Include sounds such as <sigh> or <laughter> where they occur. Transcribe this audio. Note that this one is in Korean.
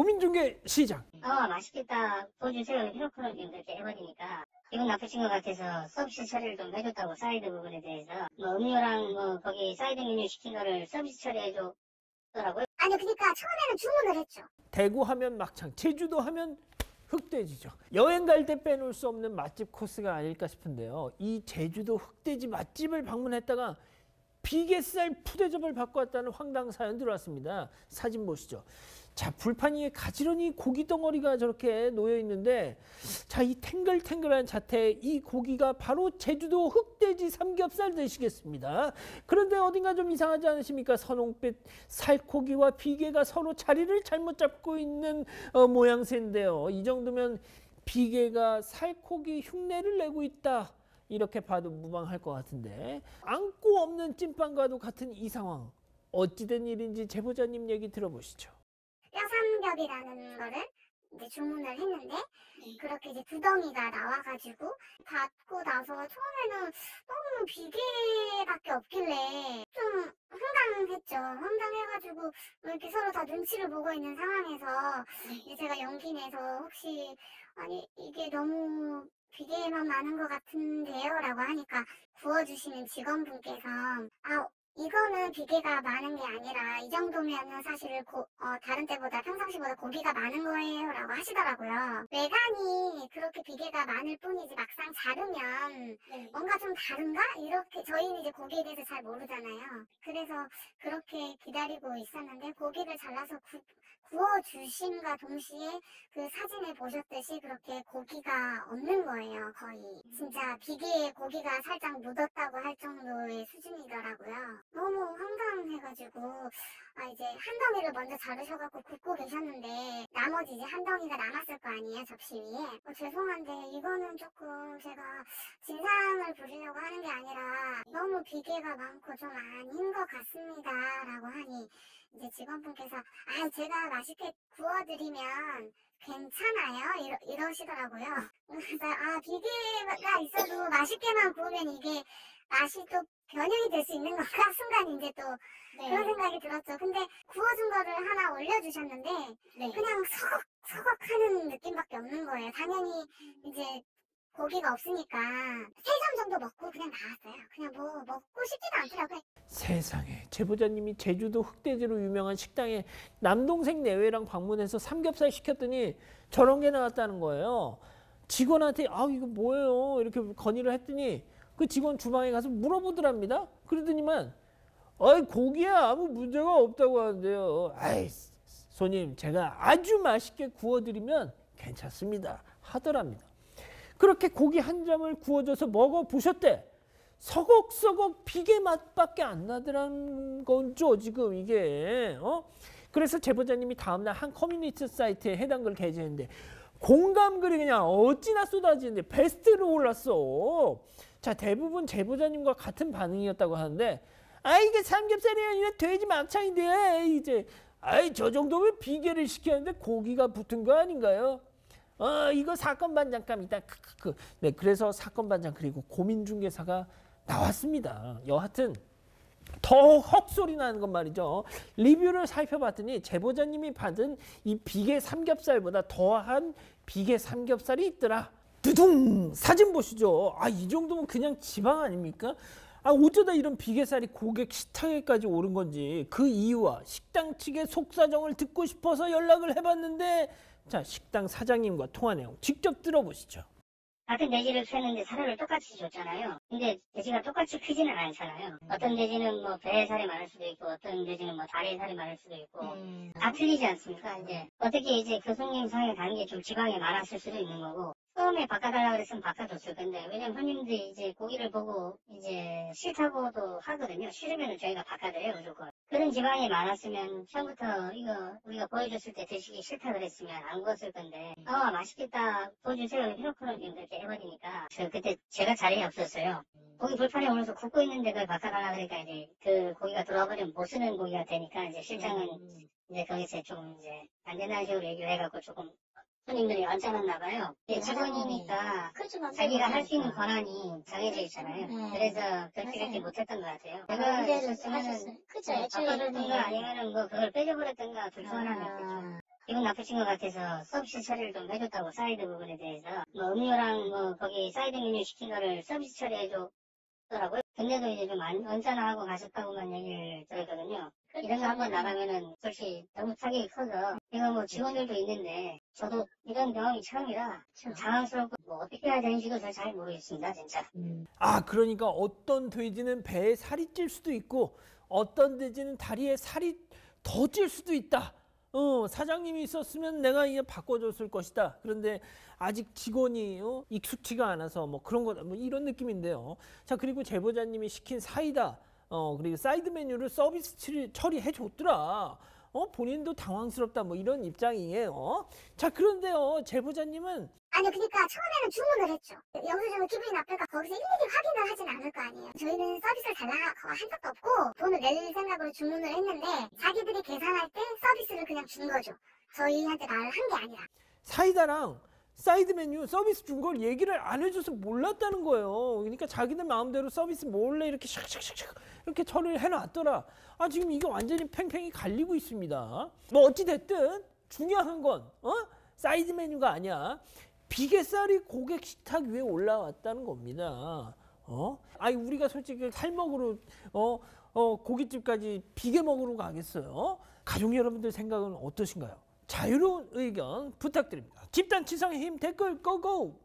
고민중개사. 아 맛있겠다 보여주세요 이렇게 이렇게 해버리니까 기분 나쁘신 것 같아서 서비스 처리를 좀 해줬다고 사이드 부분에 대해서 뭐 음료랑 뭐 거기 사이드 메뉴 시킨 거를 서비스 처리해줬더라고요. 아니 그러니까 처음에는 주문을 했죠. 대구 하면 막창, 제주도 하면 흑돼지죠. 여행 갈 때 빼놓을 수 없는 맛집 코스가 아닐까 싶은데요. 이 제주도 흑돼지 맛집을 방문했다가 비계살 푸대접을 받고 왔다는 황당 사연 들어왔습니다. 사진 보시죠. 자, 불판 위에 가지런히 고기 덩어리가 저렇게 놓여 있는데, 자, 이 탱글탱글한 자태, 이 고기가 바로 제주도 흑돼지 삼겹살 되시겠습니다. 그런데 어딘가 좀 이상하지 않으십니까? 선홍빛 살코기와 비계가 서로 자리를 잘못 잡고 있는 어, 모양새인데요. 이 정도면 비계가 살코기 흉내를 내고 있다. 이렇게 봐도 무방할 것 같은데 안고 없는 찐빵과도 같은 이 상황 어찌된 일인지 제보자님 얘기 들어보시죠. 뼈삼겹이라는 거를 이제 주문을 했는데 그렇게 이제 두덩이가 나와가지고 받고 나서 처음에는 너무 비계밖에 없길래 좀 황당했죠. 황당해가지고 이렇게 서로 다 눈치를 보고 있는 상황에서 이제 제가 연기 내서 혹시 아니 이게 너무 비계만 많은 것 같은데요? 라고 하니까 구워주시는 직원분께서 아 이거는 비계가 많은 게 아니라 이 정도면은 사실 고, 어, 다른 때보다 평상시보다 고기가 많은 거예요 라고 하시더라고요. 외관이 그렇게 비계가 많을 뿐이지 막상 자르면 뭔가 좀 다른가? 이렇게 저희는 이제 고기에 대해서 잘 모르잖아요. 그래서 그렇게 기다리고 있었는데 고기를 잘라서 구, 구워주심과 동시에 그 사진에 보셨듯이 그렇게 고기가 없는 거예요 거의. 진짜 비계에 고기가 살짝 묻었다고 할 정도의 수준이더라고요. 너무 황당해가지고 아 이제 한 덩이를 먼저 자르셔갖고 굽고 계셨는데 나머지 이제 한 덩이가 남았을 거 아니에요 접시 위에? 어, 죄송한데 이거는 조금 제가 진상을 부리려고 하는 게 아니라 너무 비계가 많고 좀 아닌 것 같습니다 라고 하니 이제 직원분께서 아 제가 맛있게 구워드리면 괜찮아요 이러, 이러시더라고요 <laughs> 그래서 아 비계가 있어도 맛있게만 구우면 이게 맛이 또 변형이 될 수 있는 건가 <laughs> 순간 이제 또 그런 생각이 들었죠. 근데 구워준 거를 하나 올려주셨는데 네. 그냥 서걱 서걱 하는 느낌밖에 없는 거예요. 당연히 이제 고기가 없으니까 세 점 정도 먹고 그냥 나왔어요. 그냥 뭐 먹고 싶지도 않더라고요. 세상에 제보자님이 제주도 흑돼지로 유명한 식당에 남동생 내외랑 방문해서 삼겹살 시켰더니 저런 게 나왔다는 거예요. 직원한테 아 이거 뭐예요 이렇게 건의를 했더니 그 직원 주방에 가서 물어보더랍니다. 그러더니만 아이 고기야 아무 문제가 없다고 하는데요. 아이 손님 제가 아주 맛있게 구워드리면 괜찮습니다 하더랍니다. 그렇게 고기 한 점을 구워줘서 먹어보셨대. 서걱서걱 비계 맛밖에 안 나더란 거죠 지금 이게 어? 그래서 제보자님이 다음날 한 커뮤니티 사이트에 해당 글 게재했는데 공감 글이 그냥 어찌나 쏟아지는데 베스트로 올랐어 자 대부분 제보자님과 같은 반응이었다고 하는데 아 이게 삼겹살이 아니라 돼지 막창인데 이제 아이 저 정도면 비계를 시켰는데 고기가 붙은 거 아닌가요? 어 이거 사건 반장감이다. 크크크. 네 그래서 사건 반장 그리고 고민 중개사가 나왔습니다. 여하튼 더 헉소리 나는 건 말이죠. 리뷰를 살펴봤더니 제보자님이 받은 이 비계 삼겹살보다 더한 비계 삼겹살이 있더라. 두둥 사진 보시죠. 아 이 정도면 그냥 지방 아닙니까? 아 어쩌다 이런 비계살이 고객 식탁에까지 오른 건지 그 이유와 식당 측의 속사정을 듣고 싶어서 연락을 해봤는데 자 식당 사장님과 통화 내용 직접 들어보시죠. 같은 돼지를 켰는데 사료를 똑같이 줬잖아요. 근데 돼지가 똑같이 크지는 않잖아요. 어떤 돼지는 뭐 배에 살이 많을 수도 있고 어떤 돼지는 뭐 다리에 살이 많을 수도 있고 다 틀리지 않습니까? 이제 어떻게 이제 그 손님 상에 다른 게 좀 지방이 많았을 수도 있는 거고 처음에 바꿔달라 그랬으면 바꿔줬을 건데 왜냐면 손님들이 이제 고기를 보고 이제 싫다고도 하거든요. 싫으면 저희가 바꿔드려요 무조건. 그런 지방이 많았으면 처음부터 이거 우리가 보여줬을 때 드시기 싫다 그랬으면 안 구웠을 건데 아 맛있겠다 보여주세요 이렇게 이렇게 해버리니까 저 그때 제가 자리에 없었어요. 고기 불판에 올려서 굽고 있는데 그걸 바꿔달라 그러니까 이제 그 고기가 들어와버리면 못 쓰는 고기가 되니까 이제 실장은 이제 거기서 좀 이제 안 된다는 식으로 얘기를 해갖고 조금 손님들이 언짢았나 봐요. 이제 직원이니까 그치만 자기가 할 수 있는 권한이 정해져 있잖아요. 음. 그래서 그렇게. 그렇게 못했던 것 같아요. 있었으면은 하셨어요. 그죠? 뭐 애초에 아니면은 뭐 그걸 빼줘버렸던가 하나였겠죠. 아, 기분 나쁘신 것 같아서 서비스 처리를 좀 해줬다고 사이드 부분에 대해서 뭐 음료랑 뭐 거기 사이드 메뉴 시킨 거를 서비스 처리해줬더라고요. 근데도 이제 좀 안- 언짢아하고 가셨다고만 얘기를 들었거든요. 이런 거 한번 나가면은 솔직히 너무 타격이 커서 이거 뭐 직원들도 있는데 저도 이런 경험이 처음이라 좀 당황스럽고 뭐 어떻게 해야 되는지도 잘- 잘 모르겠습니다 진짜. 아 그러니까 어떤 돼지는 배에 살이 찔 수도 있고 어떤 돼지는 다리에 살이 더 찔 수도 있다. 어, 사장님이 있었으면 내가 이게 바꿔줬을 것이다. 그런데 아직 직원이 어, 익숙치가 않아서 뭐 그런 거, 뭐 이런 느낌인데요. 자, 그리고 제보자님이 시킨 사이다, 어, 그리고 사이드 메뉴를 서비스 처리- 처리해 줬더라. 어, 본인도 당황스럽다. 뭐 이런 입장이에요. 자, 그런데요, 제보자님은 아니 그러니까 처음에는 주문을 했죠. 영수증은 기분이 나쁠까 거기서 일일이 확인을 하진 않을 거 아니에요. 저희는 서비스를 달라고 한 적도 없고 돈을 낼 생각으로 주문을 했는데 자기들이 그냥 준 거죠. 저희한테 말을 한 게 아니라. 사이다랑 사이드 메뉴 서비스 준 걸 얘기를 안 해줘서 몰랐다는 거예요. 그러니까 자기들 마음대로 서비스 몰래 이렇게 샥샥샥샥 이렇게 처리를 해놨더라. 아 지금 이게 완전히 팽팽히 갈리고 있습니다. 뭐 어찌 됐든 중요한 건 어? 사이드 메뉴가 아니야. 비계살이 고객 식탁 위에 올라왔다는 겁니다. 어? 아니 우리가 솔직히 살 먹으러 어, 어 고깃집까지 비계 먹으러 가겠어요? 가족 여러분들 생각은 어떠신가요? 자유로운 의견 부탁드립니다. 집단 지성의 힘 댓글 고고!